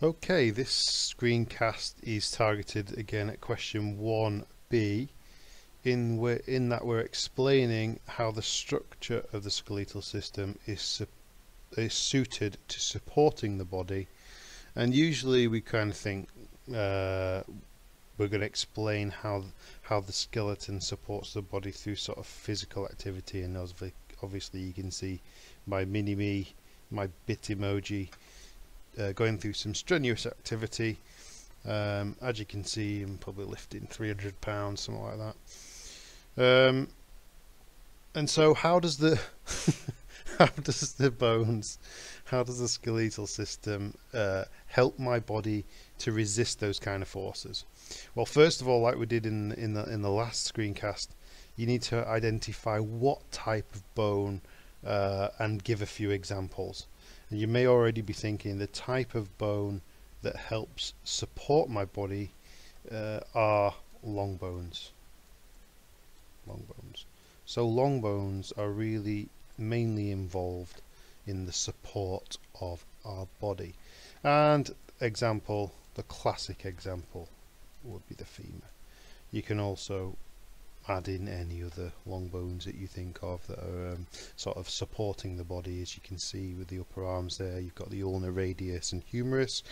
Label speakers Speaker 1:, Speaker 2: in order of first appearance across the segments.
Speaker 1: Okay, this screencast is targeted again at question 1b in where, in that we're explaining how the structure of the skeletal system is is suited to supporting the body. And usually we kind of think uh, we're going to explain how how the skeleton supports the body through sort of physical activity. And obviously you can see my mini me my Bitmoji uh, going through some strenuous activity. Um, as you can see, I'm probably lifting 300 pounds, something like that. Um, and so, how does the how does the bones, how does the skeletal system uh, help my body to resist those kind of forces? Well, first of all, like we did in in the in the last screencast, you need to identify what type of bone uh, and give a few examples. And you may already be thinking the type of bone that helps support my body uh, are long bones. Long bones. So long bones are really mainly involved in the support of our body. And example, the classic example would be the femur. You can also add in any other long bones that you think of that are um, sort of supporting the body as you can see with the upper arms there. You've got the ulna radius and humerus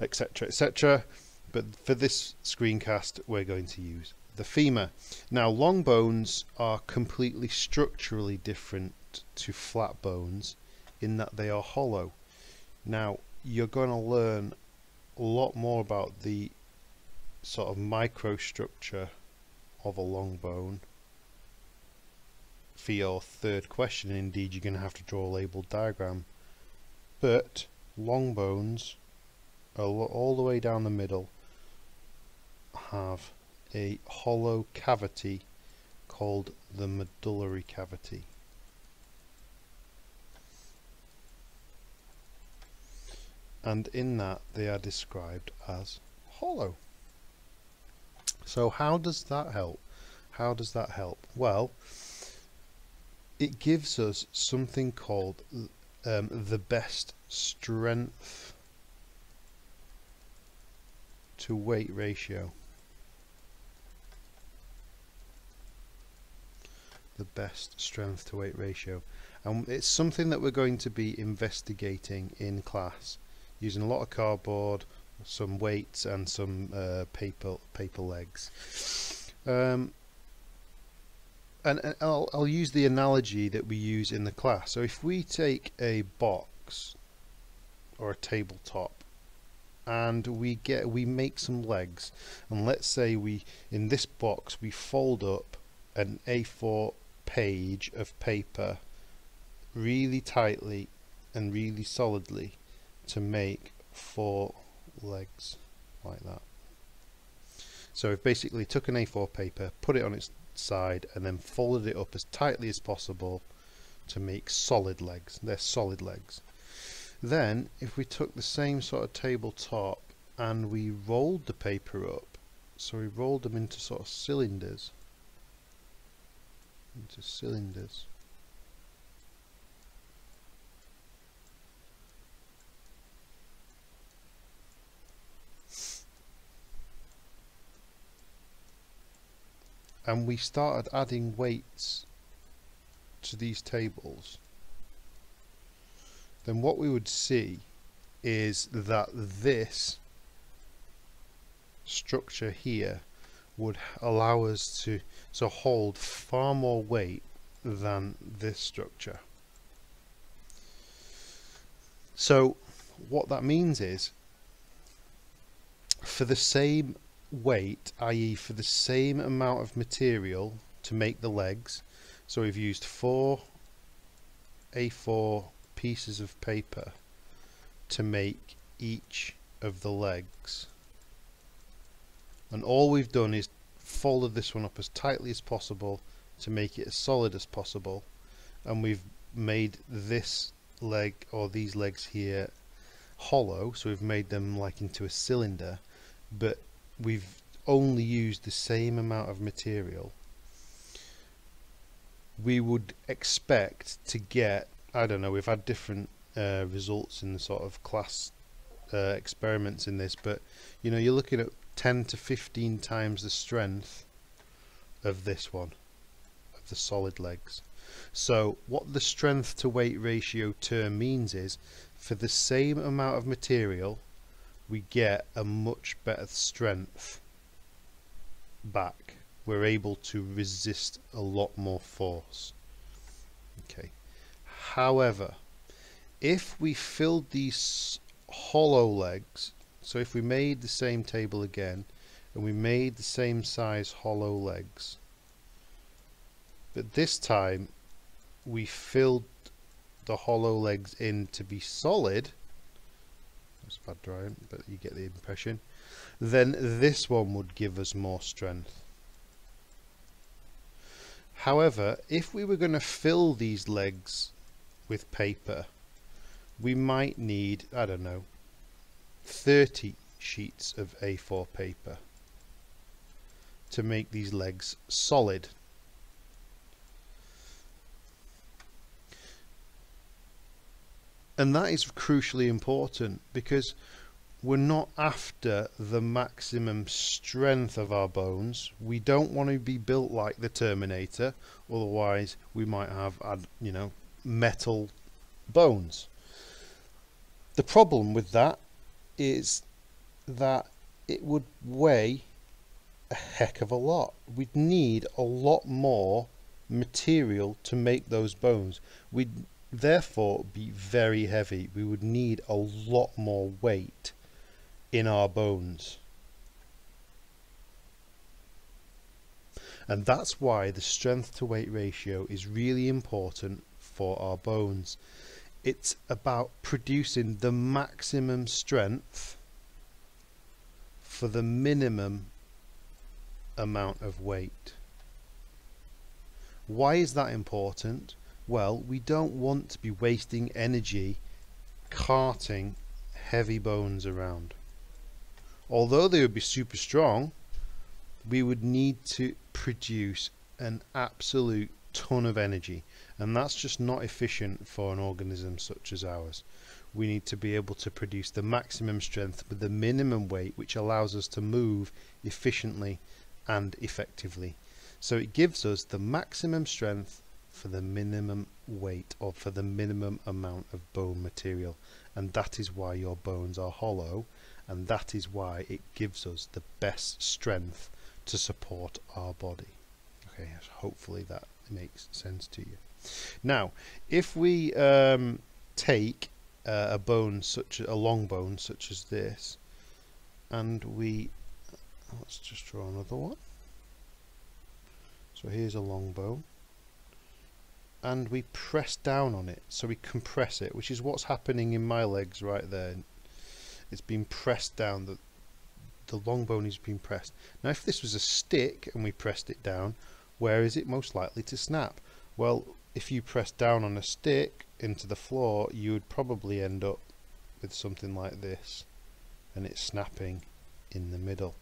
Speaker 1: etc etc but for this screencast we're going to use the femur. Now long bones are completely structurally different to flat bones in that they are hollow. Now you're going to learn a lot more about the sort of microstructure of a long bone. For your third question indeed you're going to have to draw a labeled diagram. But long bones all the way down the middle have a hollow cavity called the medullary cavity. And in that they are described as hollow so how does that help? How does that help? Well, it gives us something called um, the best strength to weight ratio. The best strength to weight ratio. And it's something that we're going to be investigating in class using a lot of cardboard, some weights and some uh, paper paper legs. Um, and, and I'll, I'll use the analogy that we use in the class. So if we take a box or a tabletop and we get we make some legs and let's say we in this box we fold up an A4 page of paper really tightly and really solidly to make four legs like that. So we've basically took an A4 paper, put it on its side and then folded it up as tightly as possible to make solid legs. They're solid legs. Then if we took the same sort of tabletop and we rolled the paper up, so we rolled them into sort of cylinders, into cylinders, and we started adding weights to these tables. Then what we would see is that this structure here would allow us to to hold far more weight than this structure. So what that means is for the same weight, i.e. for the same amount of material to make the legs. So we've used four A4 pieces of paper to make each of the legs. And all we've done is folded this one up as tightly as possible to make it as solid as possible. And we've made this leg or these legs here hollow so we've made them like into a cylinder but we've only used the same amount of material we would expect to get I don't know we've had different uh, results in the sort of class uh, experiments in this, but you know, you're looking at 10 to 15 times the strength of this one, of the solid legs. So what the strength to weight ratio term means is for the same amount of material we get a much better strength back. We're able to resist a lot more force. Okay. However, if we filled these hollow legs, so if we made the same table again and we made the same size hollow legs, but this time we filled the hollow legs in to be solid, that's bad drawing, but you get the impression, then this one would give us more strength. However, if we were going to fill these legs with paper, we might need, I don't know, 30 sheets of A4 paper to make these legs solid. And that is crucially important because we're not after the maximum strength of our bones. We don't want to be built like the Terminator, otherwise we might have, you know, metal bones. The problem with that is that it would weigh a heck of a lot. We'd need a lot more material to make those bones. We'd therefore be very heavy. We would need a lot more weight in our bones. And that's why the strength to weight ratio is really important for our bones it's about producing the maximum strength for the minimum amount of weight. Why is that important? Well, we don't want to be wasting energy carting heavy bones around. Although they would be super strong, we would need to produce an absolute ton of energy and that's just not efficient for an organism such as ours. We need to be able to produce the maximum strength with the minimum weight which allows us to move efficiently and effectively. So it gives us the maximum strength for the minimum weight or for the minimum amount of bone material and that is why your bones are hollow and that is why it gives us the best strength to support our body. Okay, hopefully that makes sense to you. Now, if we um, take uh, a bone such a long bone such as this, and we let's just draw another one. So here's a long bone, and we press down on it, so we compress it, which is what's happening in my legs right there. It's been pressed down. The the long bone is being pressed. Now, if this was a stick and we pressed it down, where is it most likely to snap? Well, if you press down on a stick into the floor you would probably end up with something like this and it's snapping in the middle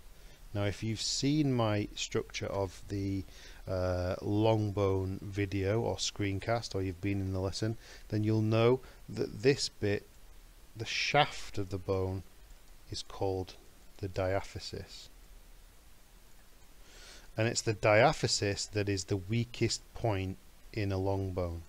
Speaker 1: now if you've seen my structure of the uh, long bone video or screencast or you've been in the lesson then you'll know that this bit the shaft of the bone is called the diaphysis. And it's the diaphysis that is the weakest point in a long bone.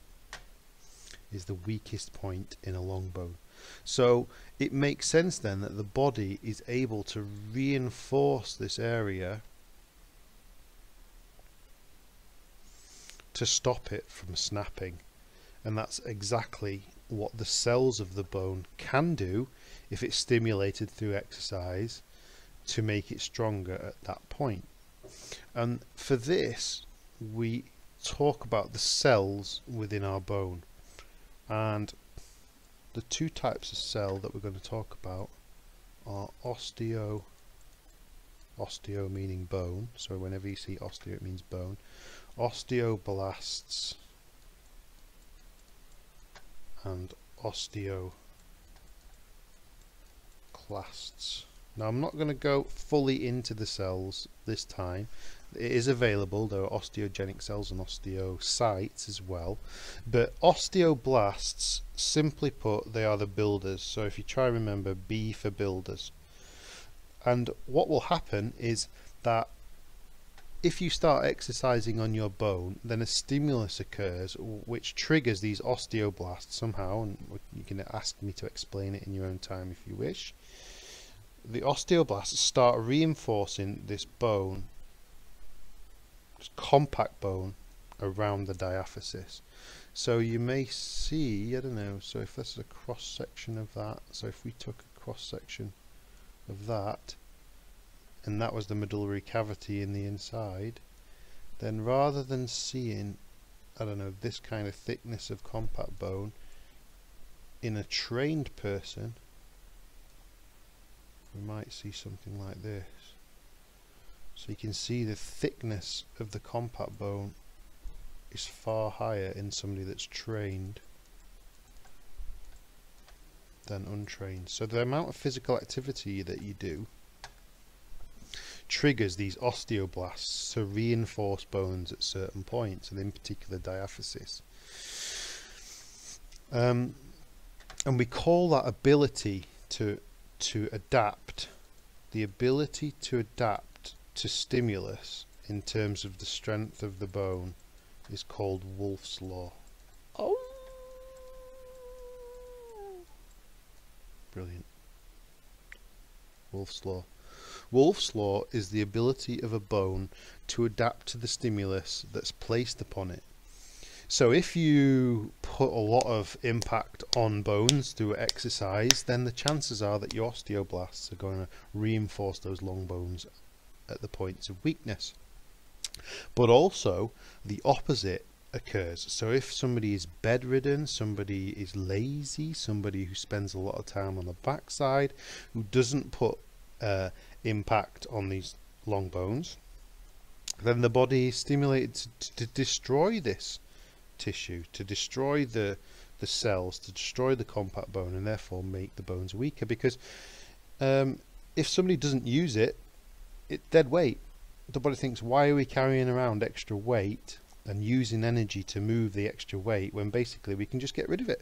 Speaker 1: Is the weakest point in a long bone. So it makes sense then that the body is able to reinforce this area to stop it from snapping. And that's exactly what the cells of the bone can do if it's stimulated through exercise to make it stronger at that point. and for this we talk about the cells within our bone. And the two types of cell that we're going to talk about are osteo osteo meaning bone. So whenever you see osteo it means bone osteoblasts and osteoclasts now I'm not going to go fully into the cells this time it is available. There are osteogenic cells and osteocytes as well. But osteoblasts, simply put, they are the builders. So if you try remember, B for builders. And what will happen is that if you start exercising on your bone, then a stimulus occurs which triggers these osteoblasts somehow, and you can ask me to explain it in your own time if you wish. The osteoblasts start reinforcing this bone this compact bone around the diaphysis. So you may see, I don't know, so if this is a cross section of that, so if we took a cross section of that, and that was the medullary cavity in the inside, then rather than seeing, I don't know, this kind of thickness of compact bone in a trained person, we might see something like this. So you can see the thickness of the compact bone is far higher in somebody that's trained than untrained. So the amount of physical activity that you do triggers these osteoblasts to reinforce bones at certain points, and in particular diaphysis. Um, and we call that ability to to adapt, the ability to adapt to stimulus in terms of the strength of the bone is called Wolff's Law. Oh! Brilliant. Wolff's Law. Wolff's Law is the ability of a bone to adapt to the stimulus that's placed upon it. So if you put a lot of impact on bones through exercise, then the chances are that your osteoblasts are going to reinforce those long bones at the points of weakness. But also the opposite occurs. So if somebody is bedridden, somebody is lazy, somebody who spends a lot of time on the backside, who doesn't put uh, impact on these long bones, then the body is stimulated to, to destroy this tissue, to destroy the the cells, to destroy the compact bone, and therefore make the bones weaker. Because um, if somebody doesn't use it, it's dead weight. The body thinks, why are we carrying around extra weight and using energy to move the extra weight when basically we can just get rid of it?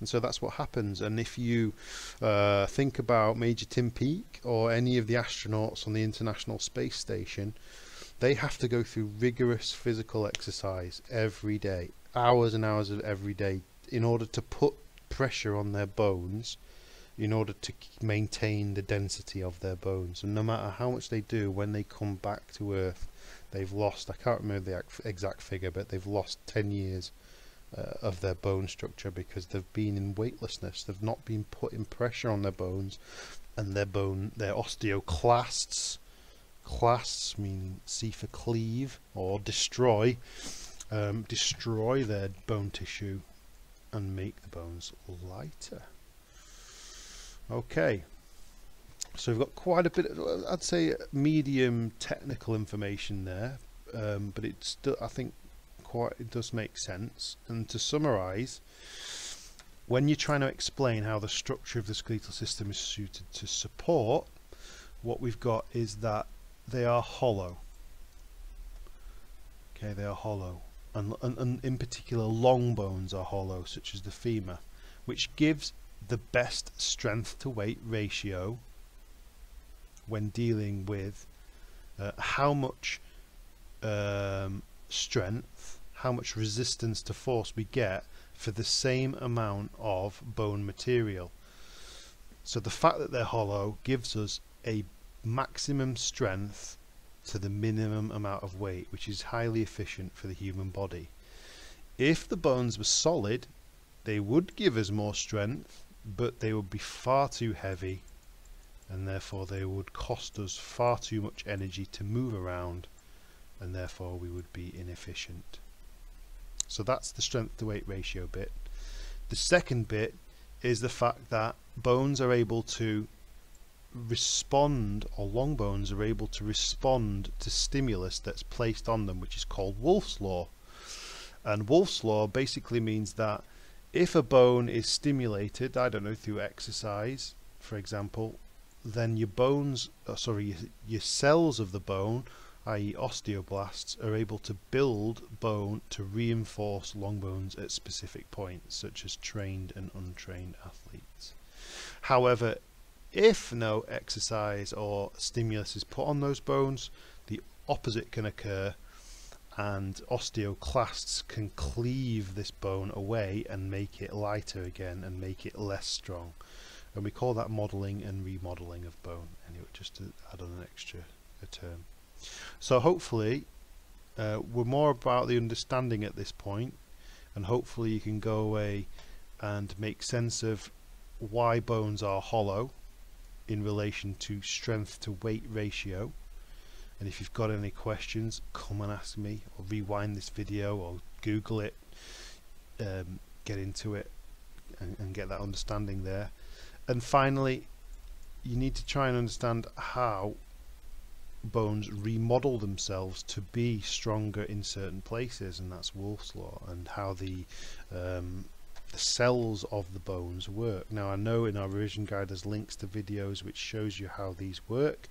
Speaker 1: And so that's what happens. And if you uh, think about Major Tim Peake or any of the astronauts on the International Space Station, they have to go through rigorous physical exercise every day, hours and hours of every day, in order to put pressure on their bones in order to maintain the density of their bones. And no matter how much they do, when they come back to Earth, they've lost, I can't remember the exact figure, but they've lost 10 years uh, of their bone structure because they've been in weightlessness. They've not been putting pressure on their bones and their bone, their osteoclasts, clasts meaning C for cleave or destroy, um, destroy their bone tissue and make the bones lighter. Okay, so we've got quite a bit, of, I'd say medium technical information there, um, but it's still, I think, quite it does make sense. And to summarise, when you're trying to explain how the structure of the skeletal system is suited to support, what we've got is that they are hollow. Okay, they are hollow. And, and, and in particular, long bones are hollow, such as the femur, which gives the best strength to weight ratio when dealing with uh, how much um, strength, how much resistance to force we get for the same amount of bone material. So the fact that they're hollow gives us a maximum strength to the minimum amount of weight, which is highly efficient for the human body. If the bones were solid, they would give us more strength, but they would be far too heavy and therefore they would cost us far too much energy to move around and therefore we would be inefficient. So that's the strength to weight ratio bit. The second bit is the fact that bones are able to respond or long bones are able to respond to stimulus that's placed on them which is called Wolff's law and Wolff's law basically means that if a bone is stimulated, I don't know, through exercise, for example, then your bones, oh, sorry, your cells of the bone i.e. osteoblasts, are able to build bone to reinforce long bones at specific points, such as trained and untrained athletes. However, if no exercise or stimulus is put on those bones, the opposite can occur and osteoclasts can cleave this bone away and make it lighter again and make it less strong. And we call that modelling and remodelling of bone, anyway, just to add on an extra term. So hopefully uh, we're more about the understanding at this point and hopefully you can go away and make sense of why bones are hollow in relation to strength to weight ratio. And if you've got any questions come and ask me or rewind this video or google it um, get into it and, and get that understanding there. And finally you need to try and understand how bones remodel themselves to be stronger in certain places and that's Wolff's law and how the um, the cells of the bones work. Now I know in our revision guide there's links to videos which shows you how these work.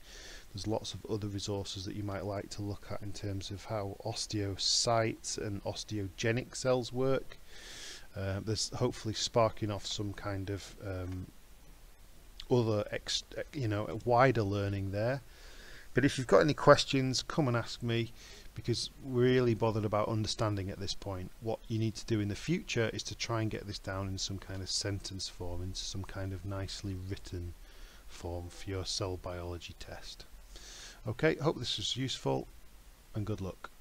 Speaker 1: There's lots of other resources that you might like to look at in terms of how osteocytes and osteogenic cells work. Uh, there's hopefully sparking off some kind of um, other, you know, wider learning there. But if you've got any questions, come and ask me because we're really bothered about understanding at this point. What you need to do in the future is to try and get this down in some kind of sentence form, into some kind of nicely written form for your cell biology test. Okay, hope this was useful and good luck.